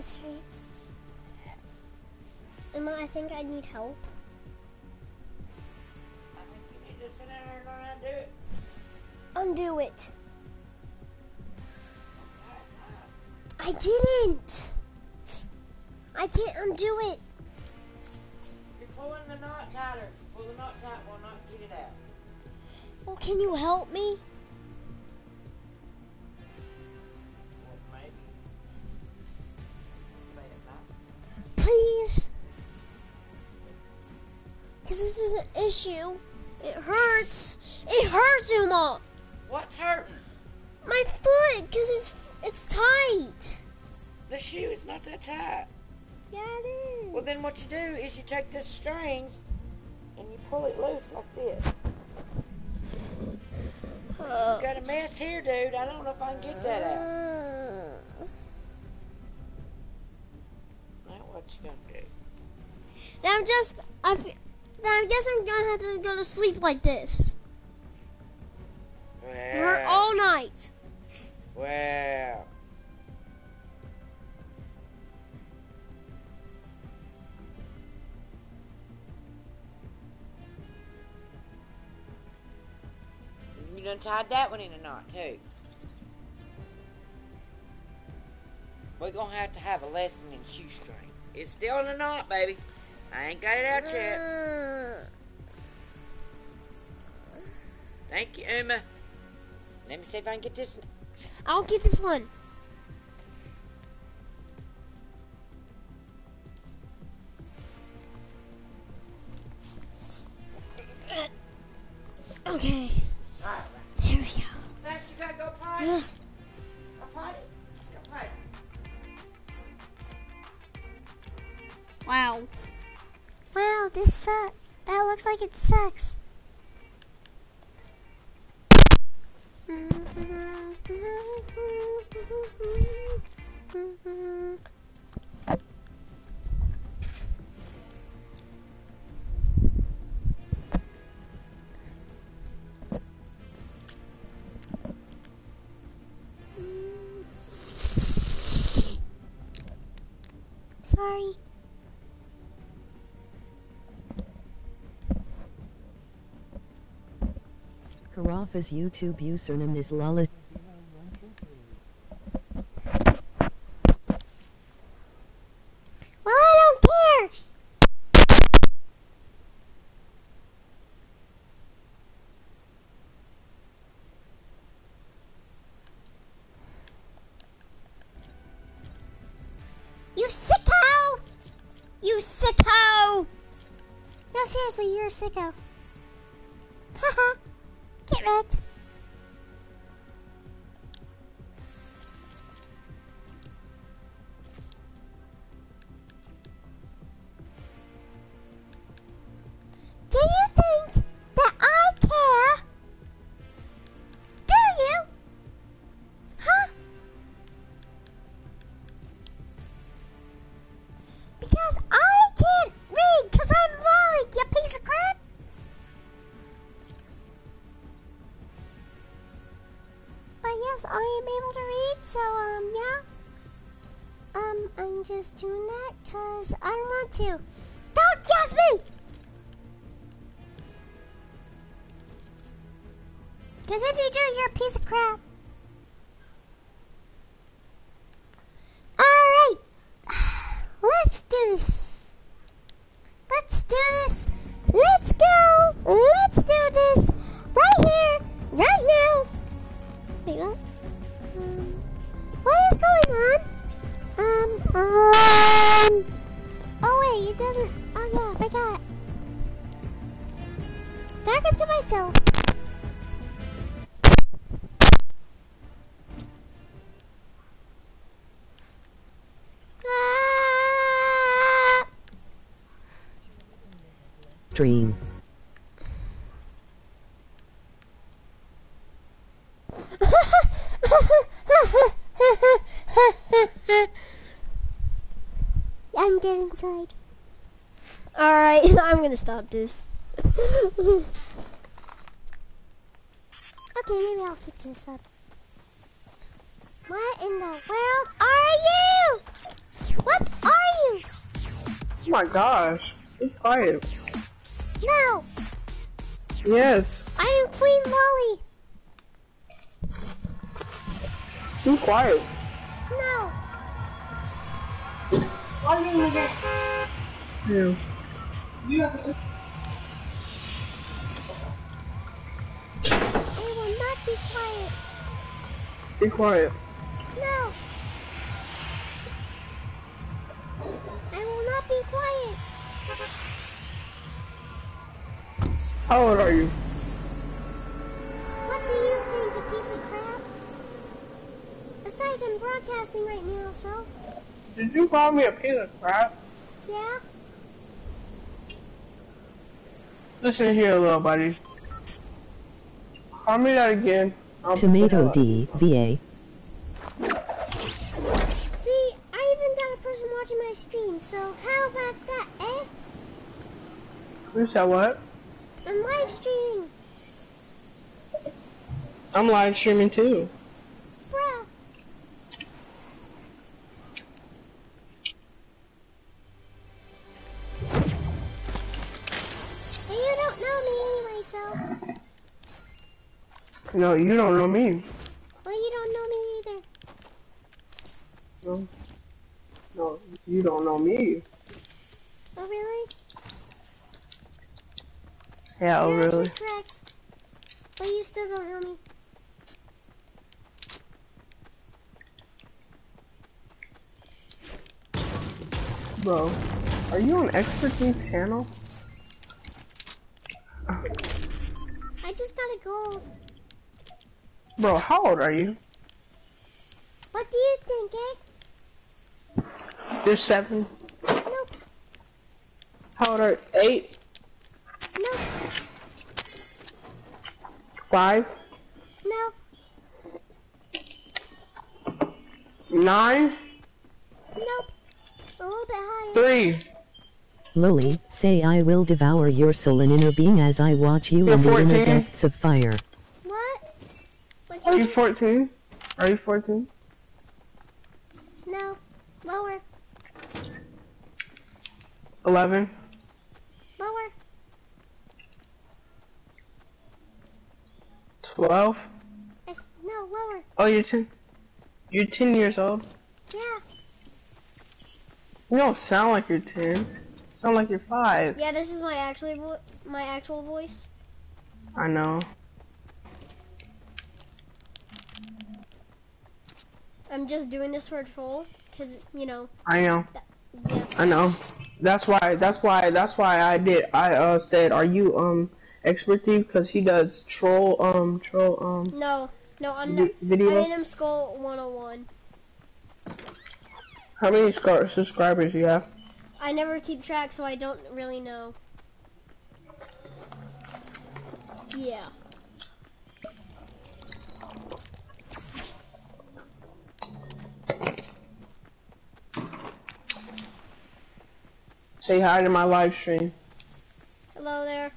This hurts. Emma, I think I need help. I think you need to sit down and learn how to do it. Undo it. I didn't. I can't undo it. You're pulling the knot tighter. Pull the knot tight will not get it out. Well, can you help me? Because this is an issue. It hurts. It hurts, Uma. What's hurting? My foot, because it's it's tight. The shoe is not that tight. Yeah, it is. Well, then what you do is you take the strings and you pull it loose like this. Uh, You got a mess here, dude. I don't know if I can get that out. mm. Now what you gonna do? I'm just. I, I guess I'm gonna have to go to sleep like this. Hurt Well, all night. well. You done tied that one in a knot too. We're gonna have to have a lesson in shoestrings. It's still in a knot, baby. I ain't got it out yet. Thank you, Uma. Let me see if I can get this. I'll get this one. This sucks. That looks like it sucks. Carafa's YouTube username is Lala. Well, I don't care. You sicko! You sicko! No, seriously, you're a sicko. Haha. Get yes, I am able to read, so um, yeah. Um, I'm just doing that because I want to. Don't judge me! Because if you do, you're a piece of crap. Stream. I'm getting inside. Alright, I'm gonna stop this. okay, maybe I'll keep this up. What in the world are you? What are you? Oh my gosh. it's quiet. No, Yes. I am Queen Lolly. Be quiet. No, Yeah. I will not be quiet. Be quiet. No. I will not be quiet. How old are you? What do you think, you piece of crap? Besides, I'm broadcasting right now, so Did you call me a piece of crap? yeah. Listen here, little buddy. Call me that again. I'll Tomato put it D, VA. See, I even got a person watching my stream, so how about that, eh? up. You said what? I'm live streaming, I'm live streaming too. bruh. And you don't know me anyway, so No, you don't know me. well, you don't know me either. No. No, you don't know me. Oh, really? Yeah, oh, You're really? actually correct. But you still don't know me. Bro, are you on Expert Expertise channel? I just got a gold. Bro, how old are you? What do you think, eh? You're seven. Nope. How old are eight? Five? No. Nine? Nope. A little bit higher. Three? Lily, say I will devour your soul and inner being as I watch you in the inner depths of fire. What? What'd Are you you 14? Are you 14? No. Lower. 11? Lower. 12? It's, no, lower. Oh, you're 10. You're 10 years old. Yeah. You don't sound like you're 10. You sound like you're 5. Yeah, this is my actually vo- my actual voice. I know. I'm just doing this for a troll, cause you know. I know. Yeah. I know. That's why. That's why. That's why I did. I uh said, "Are you um expert thief?" Because he does troll um troll um No, no, I'm not. video. Nmskull 101. How many subscribers you have? I never keep track, so I don't really know. Yeah. Say hi to my live stream. Hello there.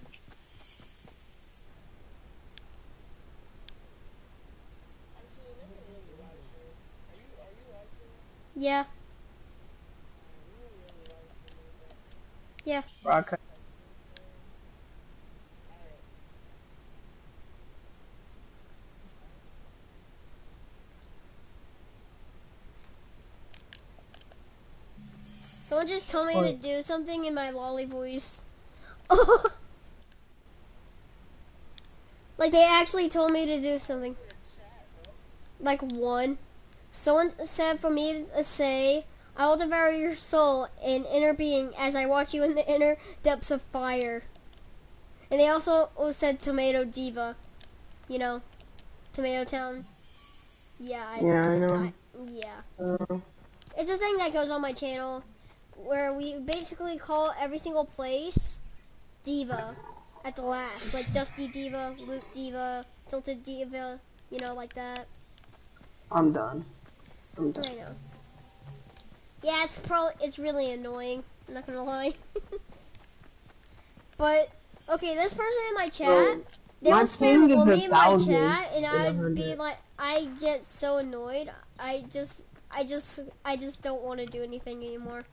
Yeah. Yeah. Okay. Someone just told me to do something in my lolly voice. like they actually told me to do something. Like one. Someone said for me to say, I will devour your soul and inner being as I watch you in the inner depths of fire. And they also said Tomato Diva. You know, Tomato Town. Yeah, I, Yeah, I know. I- yeah. Uh, It's a thing that goes on my channel where we basically call every single place Diva at the last. Like Dusty Diva, Luke Diva, Tilted Diva, you know, like that. I'm done. I know. Yeah, it's probably it's really annoying. I'm not gonna lie. but okay, this person in my chat, Bro, they my will spam bully in my chat, and I'd be like, I get so annoyed. I just, I just, I just don't want to do anything anymore.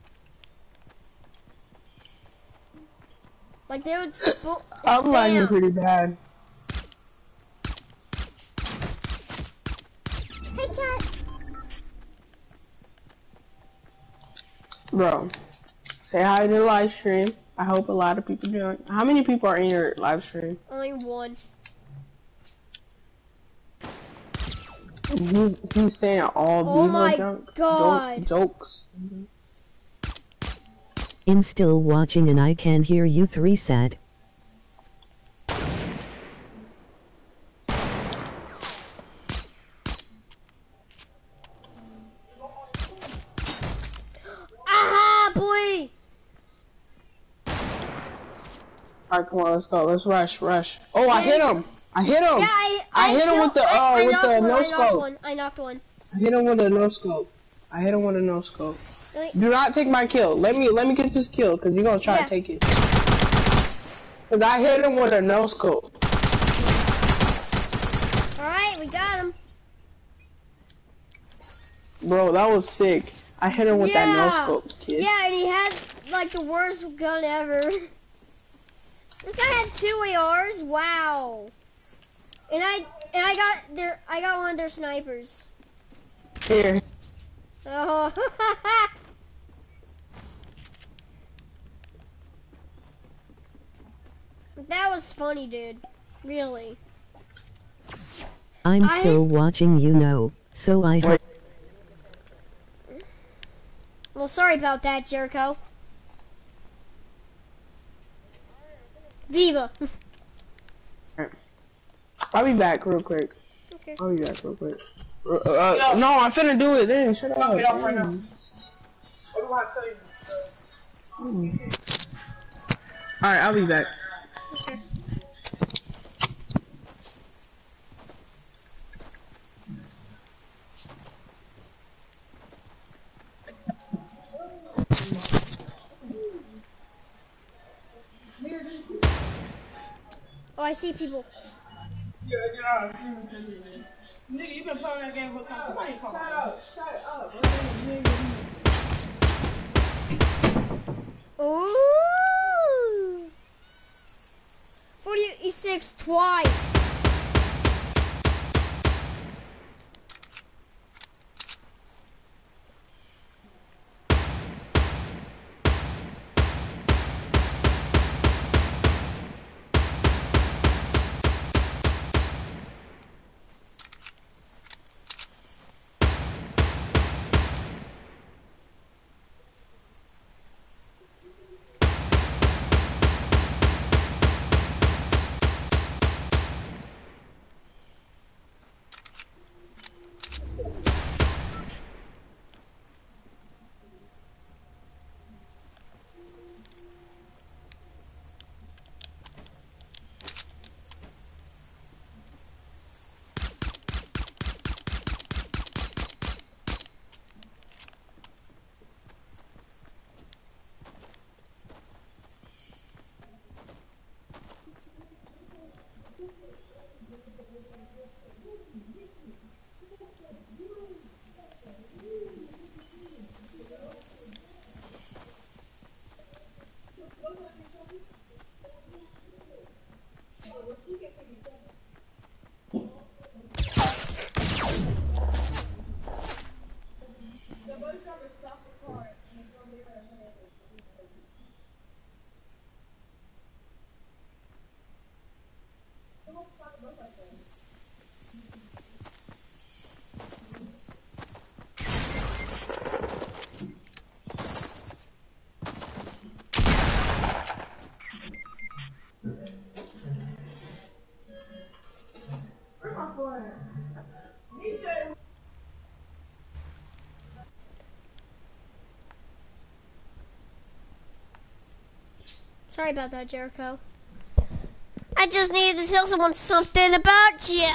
Like they would sp- I'm lagging pretty bad. Hey chat. Bro, say hi to the live stream. I hope a lot of people join. How many people are in your live stream? Only one. He's, he's saying all Oh these my are junk, God. joke- jokes. I'm still watching and I can hear you three said. Alright, come on, let's go. Let's rush, rush. Oh, I hit him. I hit him. Yeah, I. I hit him with the, uh, I with the no I scope. I knocked one. I hit him with a no scope. I hit him with a no scope. Really? Do not take my kill. Let me let me get this kill, cause you're gonna try Yeah. to take it. Cause I hit him with a no scope. All right, we got him. Bro, that was sick. I hit him with that no scope, kid. Yeah, and he had like the worst gun ever. This had two ARs. Wow. And I and I got their I got one of their snipers. Here. Oh. that was funny, dude. Really. I'm I- still watching you know, so I hope. Well, sorry about that, Jericho. Diva. I'll be back real quick. okay. I'll be back real quick. Uh, uh, no, I'm finna do it then. Shut up. Get off right now. Mm. What do I tell you? Alright, I'll be back. I see people. Yeah, get out. Nigga, you been playing that game for time. Shut up. Shut up. Ooh. 46 twice. Sorry about that, Jericho. I just needed to tell someone something about you.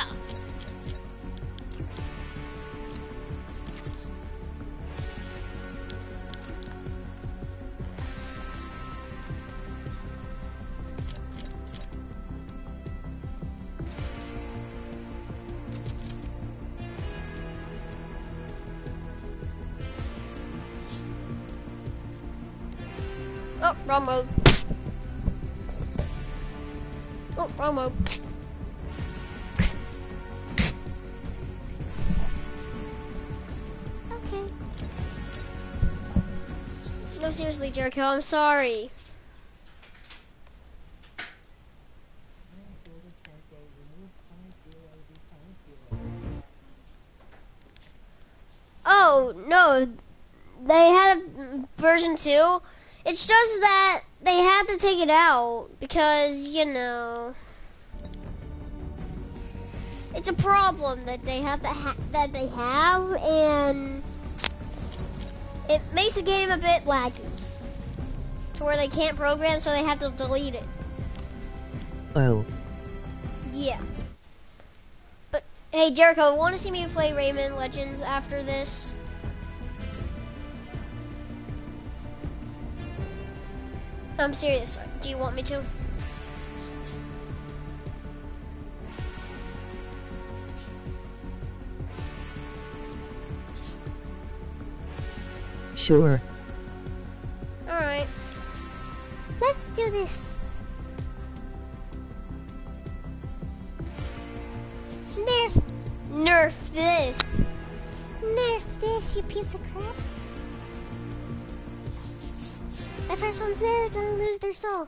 No, seriously, Jericho, I'm sorry. Oh, no. They had a version 2. It's just that they had to take it out because, you know, it's a problem that they have ha- that they have and it makes the game a bit laggy to where they can't program so they have to delete it. Oh, Yeah. But hey Jericho, want to see me play Rayman Legends after this? I'm serious. Do you want me to? Sure. Alright. Let's do this. Nerf. Nerf this. Nerf this, you piece of crap. The first one's there, gonna lose their soul.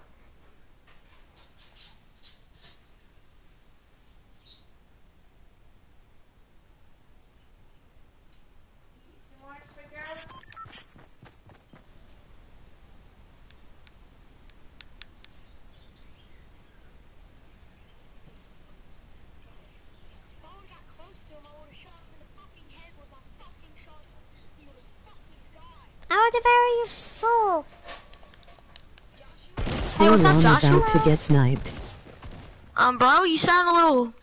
I will devour your soul. Hey, what's up, Joshua? about to get sniped. Um, bro, you sound a little.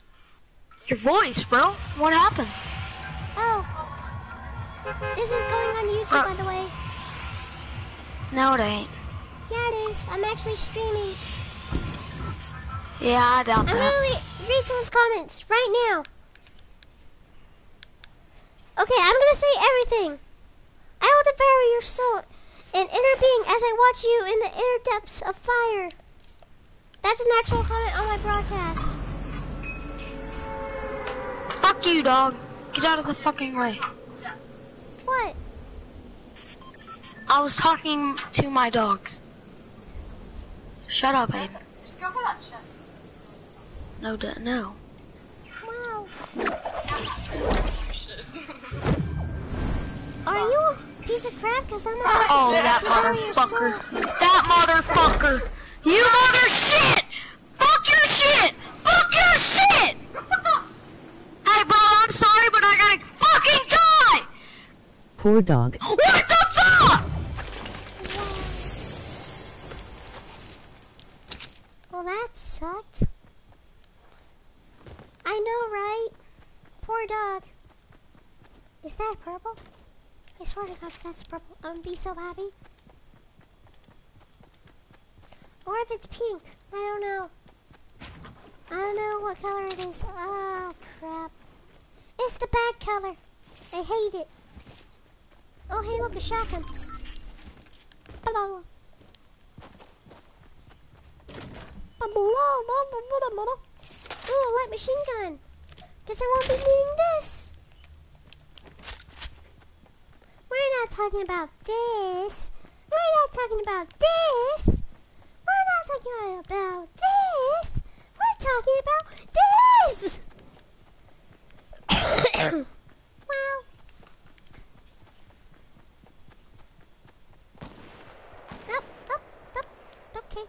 Your voice, bro. What happened? Oh. This is going on YouTube, Uh. by the way. No, it ain't. Yeah, it is. I'm actually streaming. Yeah, I doubt I'm that. gonna le- read someone's comments right now. Okay, I'm gonna say everything. I will devour your soul, an inner being, as I watch you in the inner depths of fire. That's an actual comment on my broadcast. Fuck you, dog. Get out of the fucking way. What? I was talking to my dogs. Shut up, Aiden. No, d- no. Wow. Are you a piece of crap? Cause I'm about Oh, that devour your soul. motherfucker. That motherfucker. You mother shit. Fuck your shit. Fuck your shit. hey, bro, I'm sorry, but I gotta fucking die. Poor dog. What the fuck? Well, that sucked. I know, right? Poor dog. Is that purple? I swear to God, if that's purple, I'm gonna be so happy. Or if it's pink, I don't know. I don't know what color it is. Ah, crap. It's the bad color. I hate it. Oh, hey, look, a shotgun. Hello. Ooh, a light machine gun. Guess I won't be needing this. We're not talking about this. We're not talking about this. We're not talking about this. We're talking about this. wow. Up, up, up. Okay.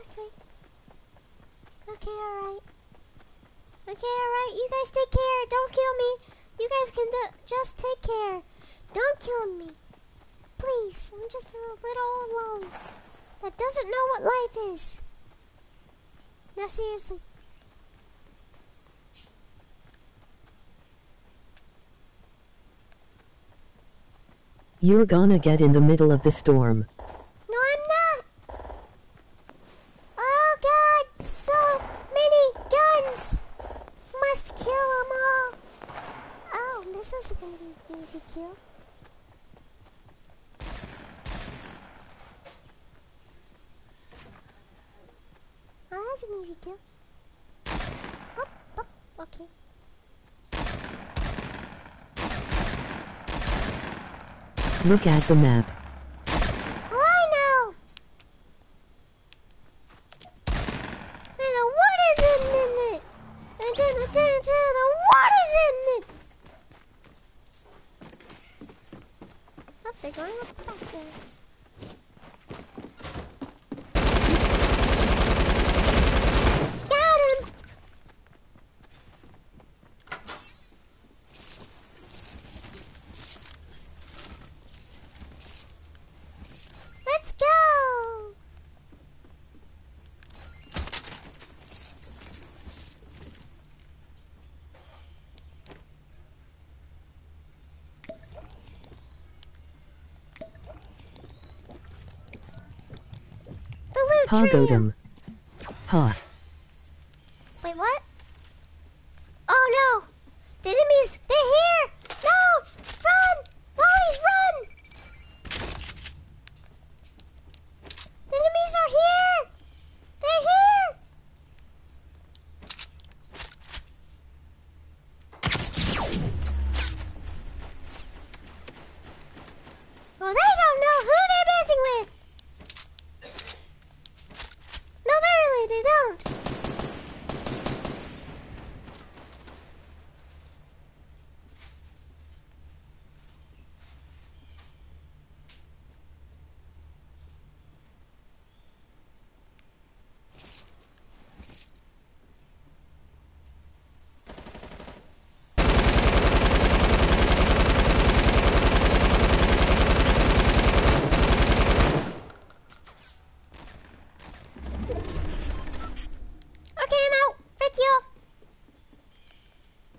Okay. Okay, alright. Okay, alright. You guys take care. Don't kill me. You guys can do- just take care. Don't kill me. Please. I'm just a little alone. That doesn't know what life is. No, seriously. You're gonna get in the middle of the storm. No, I'm not. Oh God, so many guns. Must kill them all. Oh, this isn't gonna be an easy kill. easy kill. Hop, hop, okay. Look at the map. Pagodum. Hoth.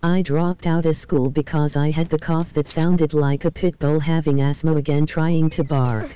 I dropped out of school because I had the cough that sounded like a pit bull having asthma again trying to bark.